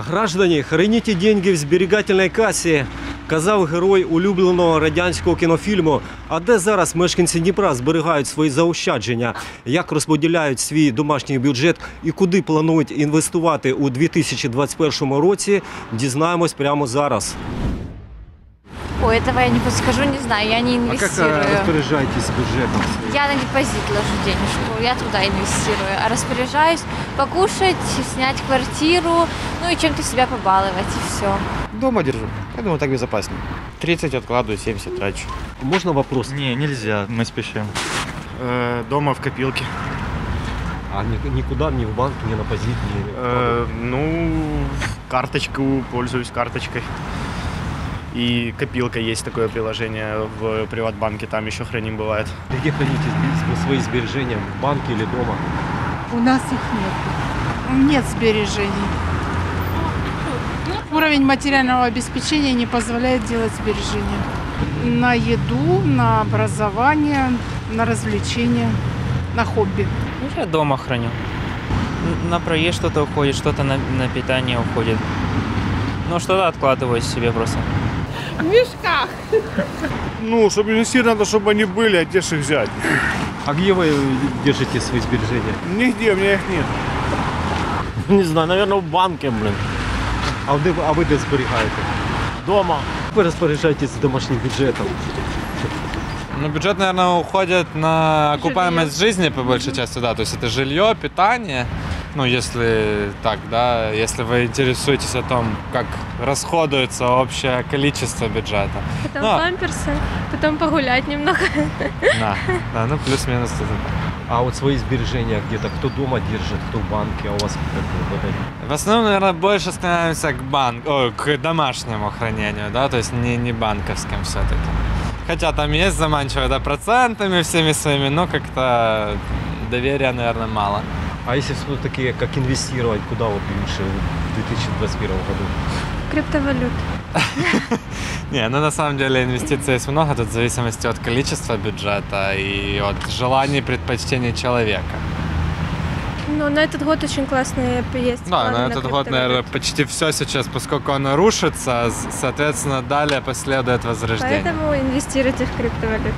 Граждані, храните деньги в зберігательній касі, казав герой улюбленого радянського кінофільму. А де зараз мешканці Дніпра зберігають свої заощадження, як розподіляють свій домашній бюджет і куди планують інвестувати у 2021 році, дізнаємось прямо зараз. Ой, этого я не подскажу, не знаю, я не инвестирую. розпоряджаєтесь бюджетом? Я на депозит ложу денежку, я туда инвестирую. А распоряжаюсь покушать, снять квартиру, ну и чем-то себя побаловать, и все. Дома держу. Я думаю, так безопаснее. 30 откладываю, 70 трачу. Можна вопрос? Не, нельзя, мы спешим. Э, дома в копилке. А ні- нікуди, ні в банк, ні на позит, ні. Э, ну, карточку, пользуюсь карточкой. И копилка есть такое приложение в Приватбанке, там еще храним бывает. Где храните свои сбережения? В банке или дома? У нас их нет. Нет сбережений. Уровень материального обеспечения не позволяет делать сбережения. На еду, на образование, на развлечения, на хобби. Ну, Я дома храню. На проезд что-то уходит, что-то на, на питание уходит. Ну, что-то откладываю себе просто. В мешках. Ну, чтобы инвестировать, надо, чтобы они были, а где ж их взять? А где вы держите свои сбережения? Нигде, у меня их нет. Не знаю, наверное, в банке, блин. А де, а ви де зберігаєте? Дома. Ви розпоряджаєтесь домашнім бюджетом. Ну, бюджет, наверное, уходит на окупаемость жизни, по большей части, да. То есть это жилье, питание. Ну, если так, да, если вы интересуетесь о том, как расходуется общее количество бюджета. Потом Да. памперсы, потом погулять немного. Да, да ну плюс-минус это. А от свої збережения где-то кто дома держит, кто в банке, а у вас как бы, вот это? В основном, наверное, больше склоняемся к банк, о, к домашнему хранению, да, то есть не, не банковским все-таки. Хотя там есть заманчиво, да, процентами всеми своими, но как-то доверия, наверное, мало. А если все-таки как инвестировать, куда вот лучше в 2021 году? Криптовалют. Не, ну на самом деле инвестиций есть много, тут в зависимости от количества бюджета и от желаний, предпочтений человека. Ну, на этот год очень классные есть. Да, на этот год, наверное, почти все сейчас, поскольку оно рушится, соответственно, далее последует возрождение. Поэтому инвестируйте в криптовалют.